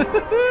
Woohoo!